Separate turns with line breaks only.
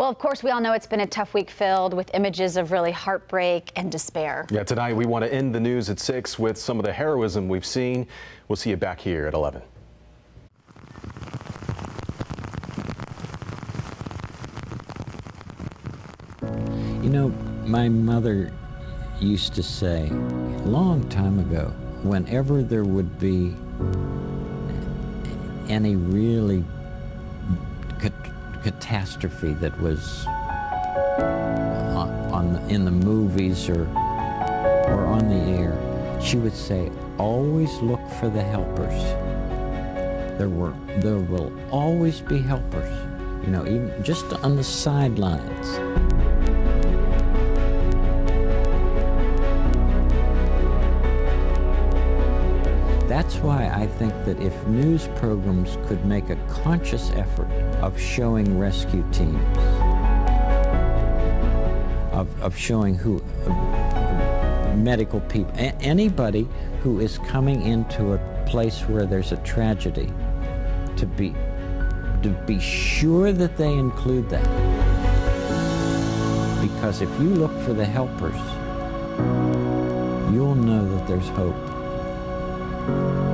Well, of course, we all know it's been a tough week filled with images of really heartbreak and despair.
Yeah, tonight we want to end the news at 6 with some of the heroism we've seen. We'll see you back here at 11.
You know, my mother used to say a long time ago, whenever there would be any really catastrophe that was uh, on, on the, in the movies or or on the air, she would say, "Always look for the helpers. There were there will always be helpers. You know, even just on the sidelines." That's why I think that if news programs could make a conscious effort of showing rescue teams, of, of showing who, uh, medical people, anybody who is coming into a place where there's a tragedy, to be, to be sure that they include that. Because if you look for the helpers, you'll know that there's hope thank you